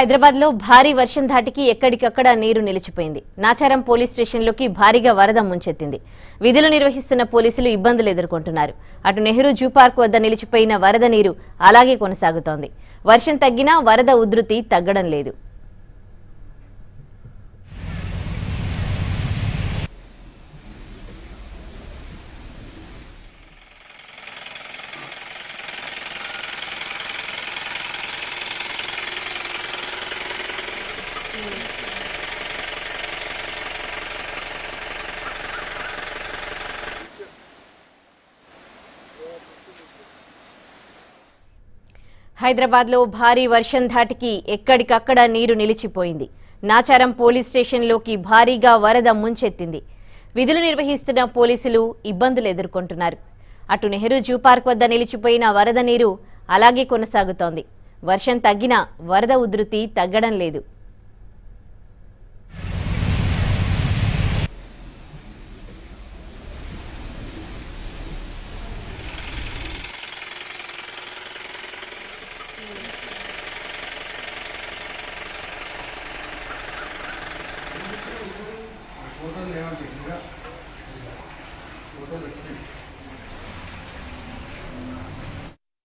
హైదరాబాద్లో భారీ వర్షం ధాటికి ఎక్కడికక్కడ నీరు నిలిచిపోయింది. నాచారం పోలీస్ స్టేషన్లోకి భారీగా వరద ముంచెత్తింది. విధులు నిర్వహిస్తున్న పోలీసులు ఇబ్బందులు ఎదుర్కొంటున్నారు. అటు నెహ్రూ జూ పార్క్ వద్ద నిలిచిపోయిన వరద నీరు అలాగే కొనసాగుతోంది. వర్షం తగ్గినా వరద ఉధృతి తగ్గడం లేదు. హైదరాబాద్లో భారీ వర్షం ధాటికి ఎక్కడికక్కడ నీరు నిలిచిపోయింది. నాచారం పోలీస్ స్టేషన్లోకి భారీగా వరద ముంచెత్తింది. విధులు నిర్వహిస్తున్న పోలీసులు ఇబ్బందులు ఎదుర్కొంటున్నారు. అటు నెహ్రూ జూ పార్క్ వద్ద నిలిచిపోయిన వరద నీరు అలాగే కొనసాగుతోంది. వర్షం తగ్గినా వరద ఉధృతి తగ్గడం లేదు. ఫోటోలు ఏమని చెప్పిగా ఫోటోలు వచ్చినాయి